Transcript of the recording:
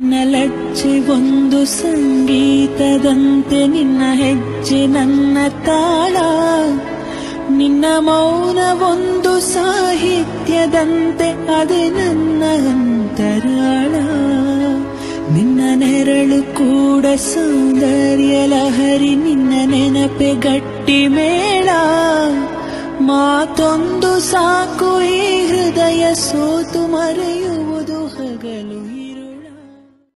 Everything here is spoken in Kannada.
ನಲಚ್ಚೆ ಒಂದು ಸಂಗೀತದಂತೆ ನಿನ್ನ ಹೆಜ್ಜೆ ನನ್ನ ತಾಳ. ನಿನ್ನ ಮೌನ ಒಂದು ಸಾಹಿತ್ಯದಂತೆ ಅದೇ ನನ್ನ ಅಂತರಾಳ. ನಿನ್ನ ನೆರಳು ಕೂಡ ಸೌಂದರ್ಯ ಲಹರಿ, ನಿನ್ನ ನೆನಪೆ ಗಟ್ಟಿ ಮೇಳ. ಮಾತೊಂದು ಸಾಕು ಈ ಹೃದಯ ಸೋತು ಮರೆಯುವುದು ಹಗಲು